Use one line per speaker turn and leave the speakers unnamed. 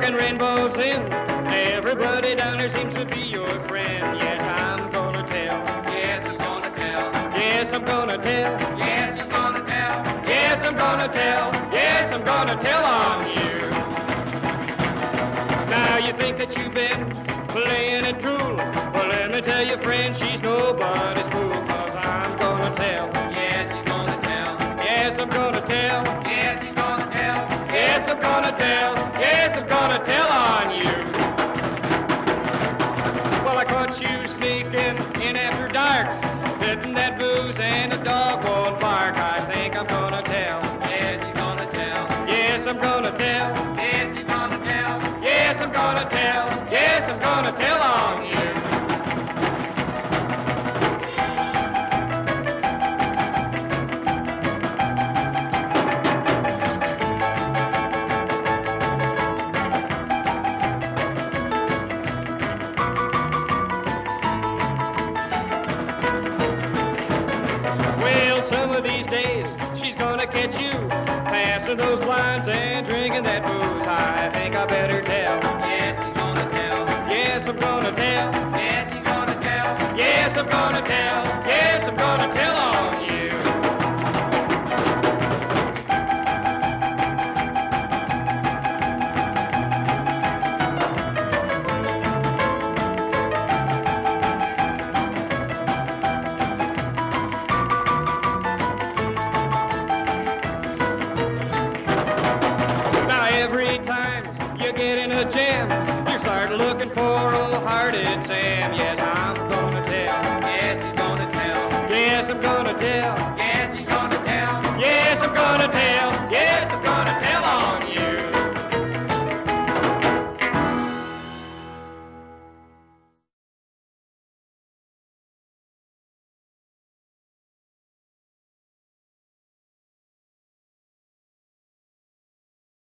talking rainbows in. Everybody down there seems to be your friend. Yes, I'm gonna tell.
Yes, I'm gonna tell.
Yes, I'm gonna tell.
Yes, I'm gonna tell.
Yes, I'm gonna tell. Yes, I'm gonna tell on you. Now you think that you've been playing it cool. Well, let me tell you, friend, she's nobody's fool. Cause I'm gonna tell. Hitting that booze and a dog won't bark. I think I'm gonna tell.
Yes, he's gonna tell.
Yes, I'm gonna tell.
Yes, he's gonna tell.
Yes, I'm gonna tell. Gonna you passing those blinds and drinking that booze. I think I better tell.
Yes, he's gonna tell.
Yes, I'm gonna tell.
Yes, he's gonna tell.
Yes, I'm gonna tell. Every time you get in a jam, you start looking for old-hearted Sam. Yes, I'm gonna tell.
Yes, he's gonna tell.
Yes, I'm gonna tell.
Yes,